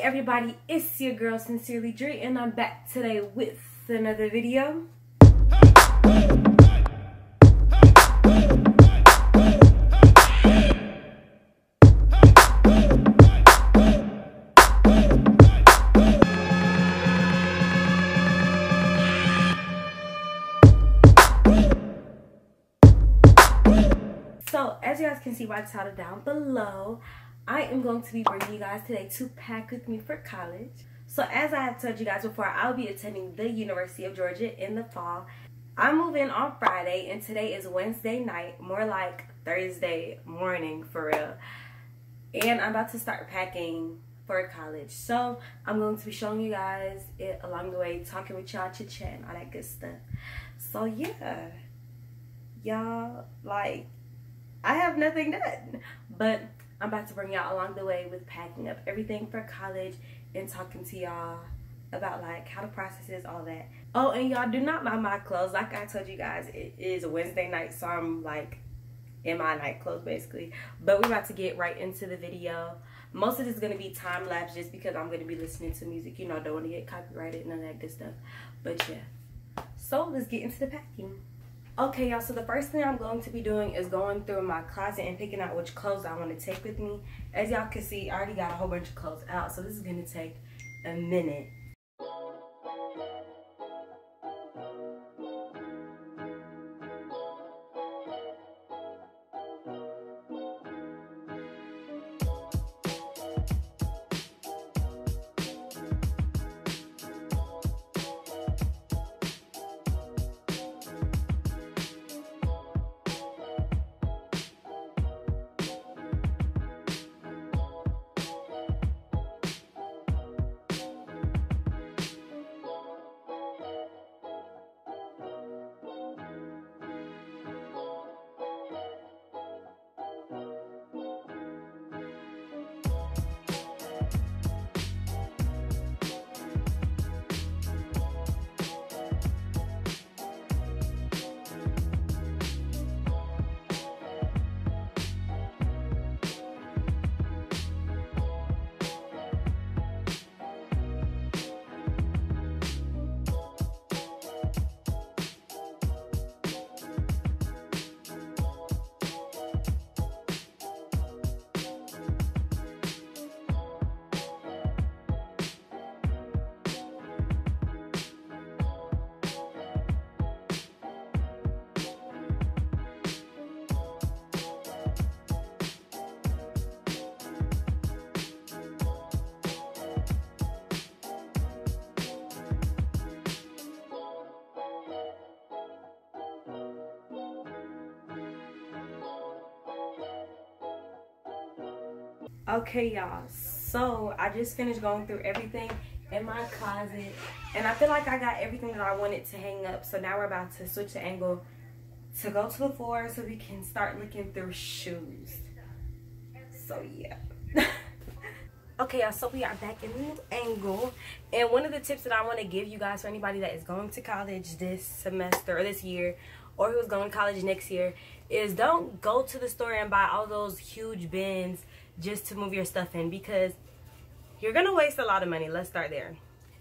Everybody, it's your girl Sincerely Dre and I'm back today with another video. So as you guys can see by the title down below, I am going to be bringing you guys today to pack with me for college. So as I have told you guys before, I'll be attending the University of Georgia in the fall. I move in on Friday and today is Wednesday night, more like Thursday morning for real. And I'm about to start packing for college. So I'm going to be showing you guys it along the way, talking with y'all, chit chat and all that good stuff. So yeah, y'all, like, I have nothing done, but I'm about to bring y'all along the way with packing up everything for college and talking to y'all about like how the process is, all that. Oh, and y'all do not mind my clothes. Like I told you guys, it is a Wednesday night, so I'm like in my night clothes basically. But we're about to get right into the video. Most of this is gonna be time lapse just because I'm gonna be listening to music. You know, don't want to get copyrighted, none of that good stuff. But yeah. So let's get into the packing. Okay, y'all, so the first thing I'm going to be doing is going through my closet and picking out which clothes I want to take with me. As y'all can see, I already got a whole bunch of clothes out, so this is going to take a minute. Okay, y'all. So I just finished going through everything in my closet, and I feel like I got everything that I wanted to hang up. So now we're about to switch the angle to go to the floor so we can start looking through shoes. So yeah. okay, y'all. So we are back in the new angle, and one of the tips that I want to give you guys for anybody that is going to college this semester or this year, or who's going to college next year, is don't go to the store and buy all those huge bins just to move your stuff in because you're gonna waste a lot of money. Let's start there.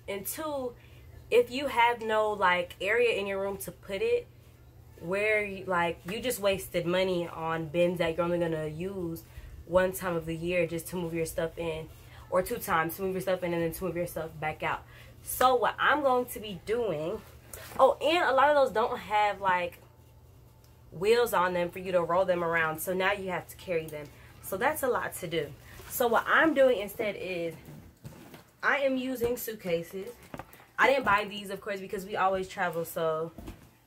And two if you have no like area in your room to put it where you, like you just wasted money on bins that you're only gonna use one time of the year just to move your stuff in or two times to move your stuff in and then to move your stuff back out. So what i'm going to be doing oh and a lot of those don't have like wheels on them for you to roll them around. So now you have to carry them so that's a lot to do. So what I'm doing instead is I am using suitcases. I didn't buy these, of course, because we always travel. So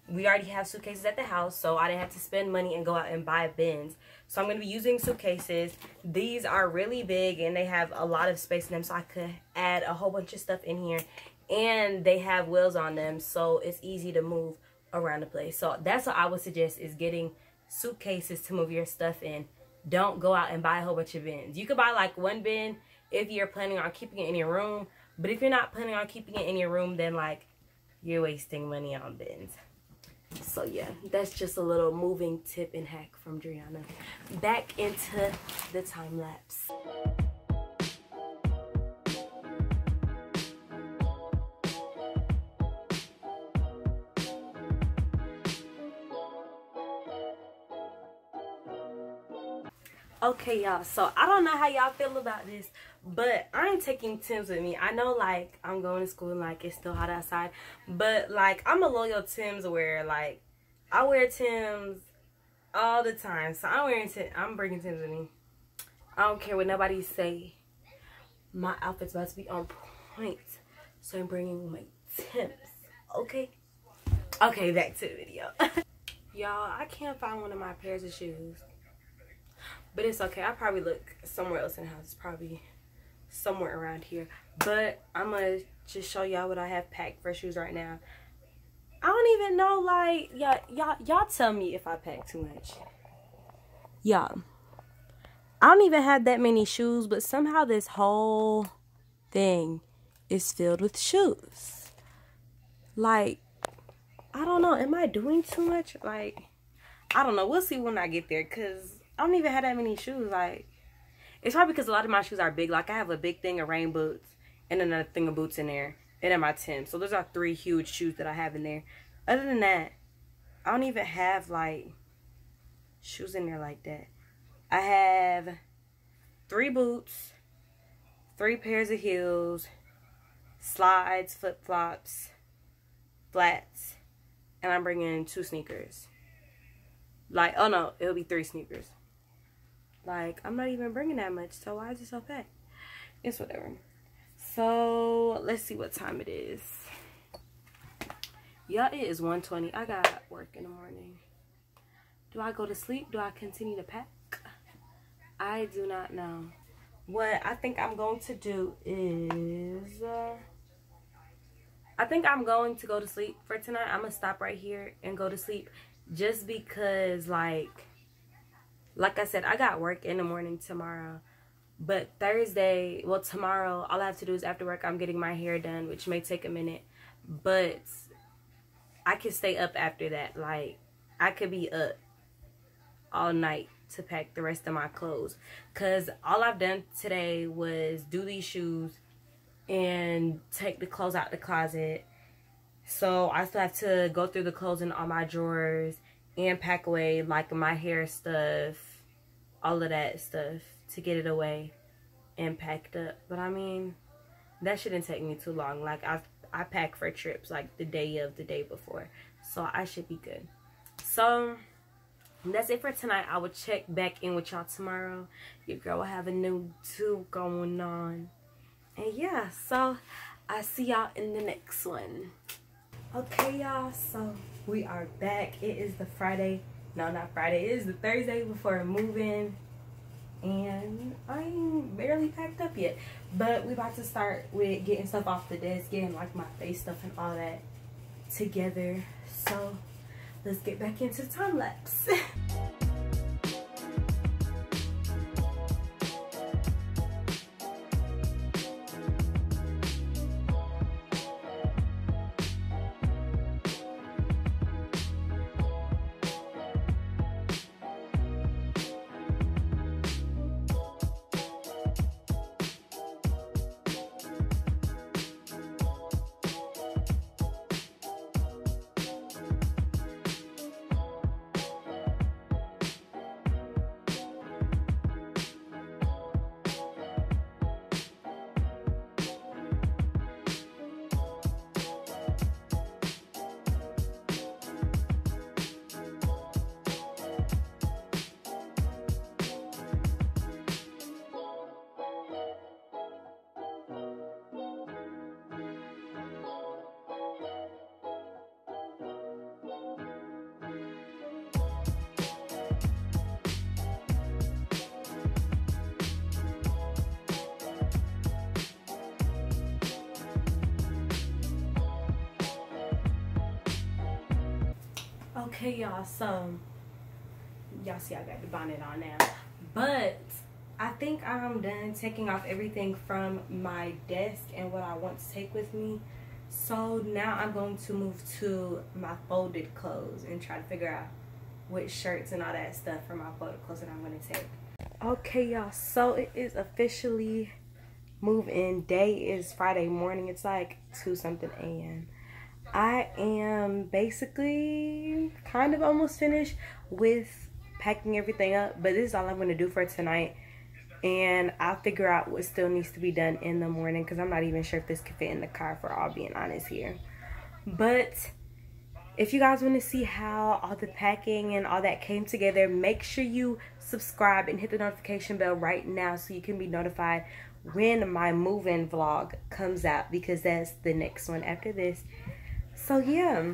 we already have suitcases at the house. So I didn't have to spend money and go out and buy bins. So I'm going to be using suitcases. These are really big and they have a lot of space in them. So I could add a whole bunch of stuff in here. And they have wheels on them. So it's easy to move around the place. So that's what I would suggest is getting suitcases to move your stuff in don't go out and buy a whole bunch of bins. You could buy like one bin if you're planning on keeping it in your room. But if you're not planning on keeping it in your room, then like you're wasting money on bins. So yeah, that's just a little moving tip and hack from Driana. Back into the time lapse. Okay, y'all. So I don't know how y'all feel about this, but I ain't taking Tim's with me. I know, like, I'm going to school and, like, it's still hot outside. But, like, I'm a loyal Tim's wearer. Like, I wear Tim's all the time. So I'm wearing Tim. I'm bringing Tim's with me. I don't care what nobody say. My outfit's about to be on point. So I'm bringing my Tim's. Okay? Okay, back to the video. Y'all, I can't find one of my pairs of shoes. But it's okay. I probably look somewhere else in the house. It's probably somewhere around here. But I'm going to just show y'all what I have packed for shoes right now. I don't even know, like, y'all, y'all, y'all tell me if I pack too much. Y'all, I don't even have that many shoes, but somehow this whole thing is filled with shoes. Like, I don't know. Am I doing too much? Like, I don't know. We'll see when I get there, because I don't even have that many shoes. Like, it's probably because a lot of my shoes are big. Like, I have a big thing of rain boots and another thing of boots in there. And then my Tim. So those are three huge shoes that I have in there. Other than that, I don't even have, like, shoes in there like that. I have three boots, three pairs of heels, slides, flip-flops, flats, and I'm bringing two sneakers. Like, oh no, it'll be three sneakers. Like, I'm not even bringing that much, so why is it so packed? It's whatever. So, let's see what time it is. Yeah, it is 1.20. I got work in the morning. Do I go to sleep? Do I continue to pack? I do not know. What I think I'm going to do is... Uh, I think I'm going to go to sleep for tonight. I'm going to stop right here and go to sleep. Just because, like like I said, I got work in the morning tomorrow. But Thursday, well, tomorrow, all I have to do is after work, I'm getting my hair done, which may take a minute. But I can stay up after that. Like, I could be up all night to pack the rest of my clothes. Because all I've done today was do these shoes and take the clothes out the closet. So I still have to go through the clothes in all my drawers and pack away like my hair stuff, all of that stuff to get it away and packed up. But I mean, that shouldn't take me too long. Like I I pack for trips like the day of the day before. So I should be good. So that's it for tonight. I will check back in with y'all tomorrow. Your girl will have a new two going on. And yeah, so I see y'all in the next one. Okay, y'all. So we are back. It is the Friday. No, not Friday. It is the Thursday before moving. And I'm barely packed up yet. But we about to start with getting stuff off the desk, getting like my face stuff and all that together. So let's get back into time lapse. Okay, y'all, so y'all see I got the bonnet on now. But I think I'm done taking off everything from my desk and what I want to take with me. So now I'm going to move to my folded clothes and try to figure out which shirts and all that stuff for my folded clothes that I'm going to take. Okay, y'all, so it is officially move-in day. is Friday morning. It's like 2 something a.m. I am basically kind of almost finished with packing everything up. But this is all I'm going to do for tonight. And I'll figure out what still needs to be done in the morning. Because I'm not even sure if this can fit in the car for all being honest here. But if you guys want to see how all the packing and all that came together, make sure you subscribe and hit the notification bell right now so you can be notified when my moving vlog comes out because that's the next one after this. So yeah,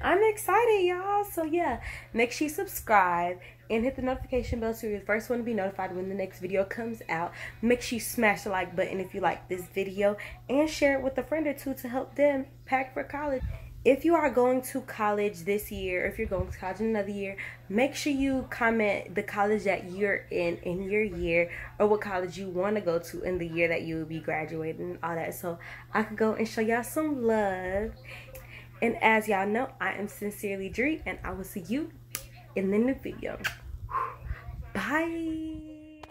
I'm excited y'all. So yeah, make sure you subscribe and hit the notification bell so you're the first one to be notified when the next video comes out. Make sure you smash the like button if you like this video and share it with a friend or two to help them pack for college if you are going to college this year, or if you're going to college in another year, make sure you comment the college that you're in in your year or what college you want to go to in the year that you will be graduating and all that. So I can go and show y'all some love. And as y'all know, I am sincerely Dre and I will see you in the new video. Bye.